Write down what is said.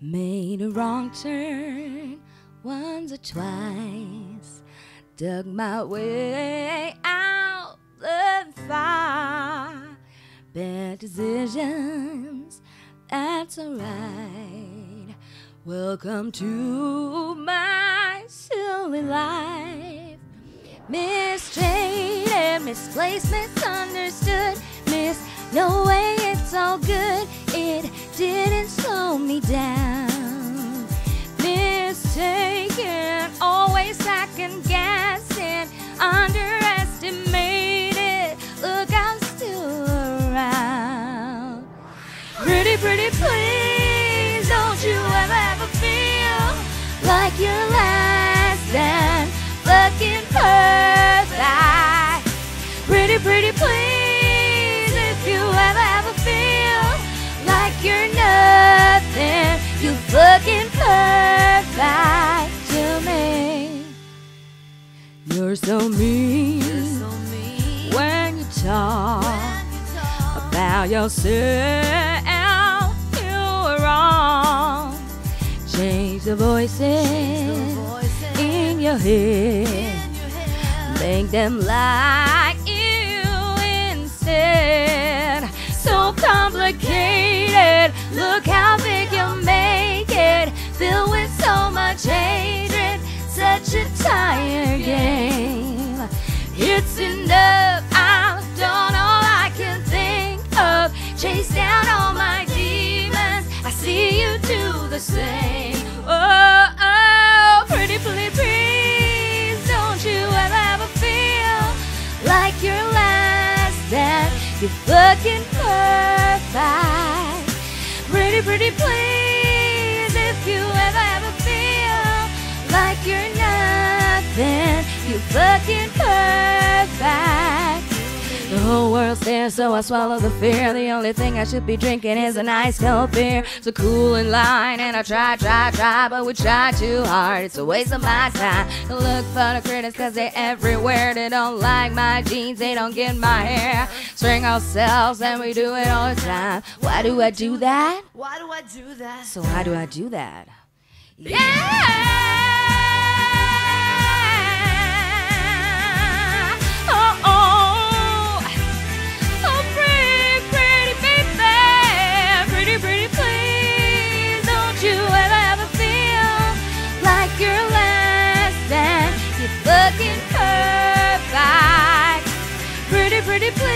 Made a wrong turn once or twice. Dug my way out the fire. Bad decisions, that's alright. Welcome to my silly life. Mistreated, misplaced, misunderstood. Miss, no way, it's all good. It didn't slow me down. Mistaken, always second guessing, underestimated. Look, I'm still around. Pretty, pretty, please, don't you ever, ever feel like you're less than looking perfect. Pretty, pretty, please, if you ever, you looking perfect to me. You're so mean when you talk about yourself, you're wrong. Change the voices in your head, make them like you instead. So complicated, tired game. It's enough, I've done all I can think of. Chase down all my demons, I see you do the same. Oh, oh, pretty, pretty, please, don't you ever, ever feel like you're less than you're fucking perfect. Pretty, pretty, please, you fucking perfect. The whole world stares, so I swallow the fear. The only thing I should be drinking is an ice cold beer. So cool in line, and I try, try, try, but we try too hard. It's a waste of my time. To look for the critics, cause they're everywhere. They don't like my jeans, they don't get my hair. String ourselves, and we do it all the time. Why do I do that? Why do I do that? So why do I do that? Yeah. Pretty, please.